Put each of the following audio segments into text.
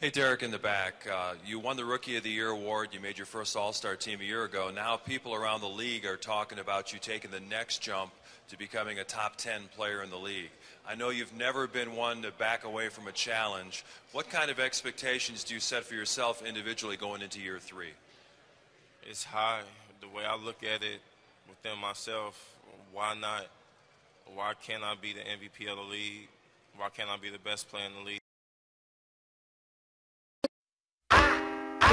Hey, Derrick, in the back, uh, you won the Rookie of the Year award. You made your first All Star team a year ago. Now, people around the league are talking about you taking the next jump to becoming a top 10 player in the league. I know you've never been one to back away from a challenge. What kind of expectations do you set for yourself individually going into year three? It's high. The way I look at it within myself, why not? Why can't I be the MVP of the league? Why can't I be the best player in the league?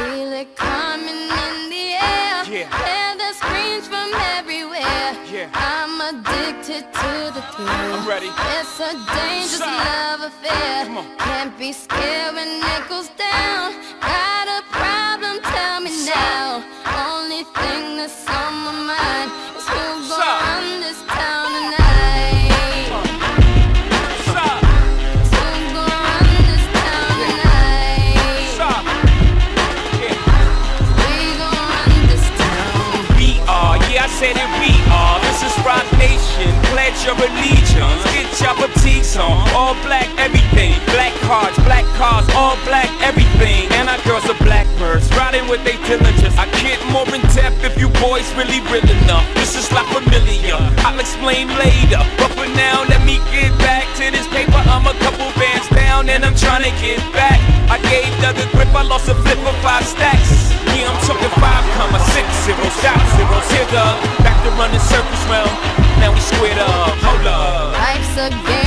Feel it coming in the air. Yeah. Hear the screams from everywhere. Yeah. I'm addicted to the thrill. I'm ready. It's a dangerous Stop. love affair. Come on. Can't be scared when it goes down. Got said it, we are. This is Roc Nation. Pledge your allegiance. Get your boutiques on. All black, everything. Black cards, black cars, all black, everything. And our girls are blackbirds, riding with their diligence. I get more in depth if you boys really real enough. This is like familiar. I'll explain later. But for now, let me get back to this paper. I'm a couple bands down and I'm trying to get back. I gave Doug a grip, I lost a flip for five stacks. Yeah, I'm talking five comma six zero shot zeros. Here, to running circles well. Now we squared up. Hold up. Life's a game,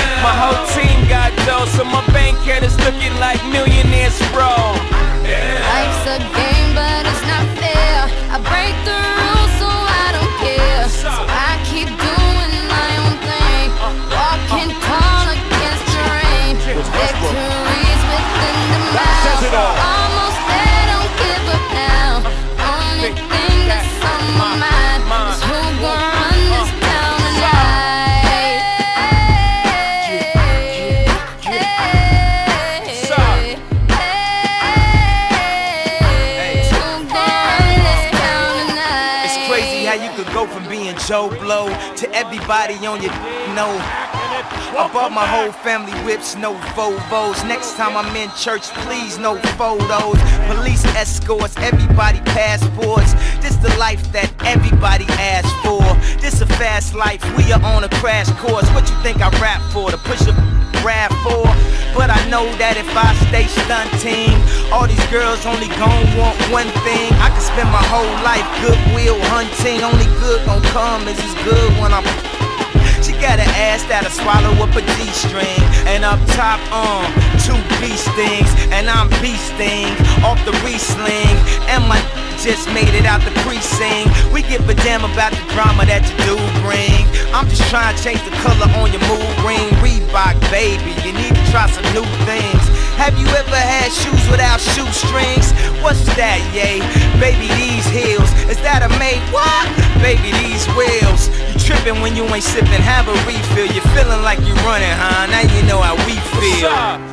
My whole team got dough, so my bank account is looking like millionaires, Joe Blow to everybody on your know. I bought my whole family whips, no Volvos. Next time I'm in church, please no photos. Police escorts, everybody passports. This the life that everybody asks for. This a fast life, we are on a crash course. What you think I rap for? To push a rap for? But I know that if I stay stunting, all these girls only gon' want one thing. I could spend my whole life goodwill hunting. Only good gon' come is as good when I'm. She got an ass that'll swallow up a G-string And up top, um, two beast things And I'm beasting off the re-sling And my just made it out the precinct We give a damn about the drama that you do bring I'm just trying to change the color on your mood ring Reebok, baby, you need to try some new things Have you ever had shoes without shoestrings? What's that, yay? Baby, these heels, is that a made what? Baby, these wheels You tripping when you ain't sipping, have a refill You're feeling like you're running, huh? Now you know how we feel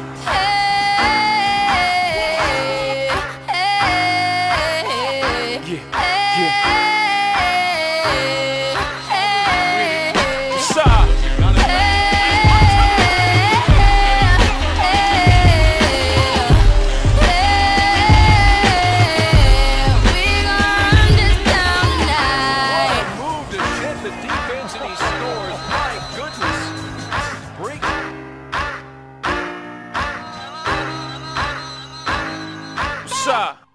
Força!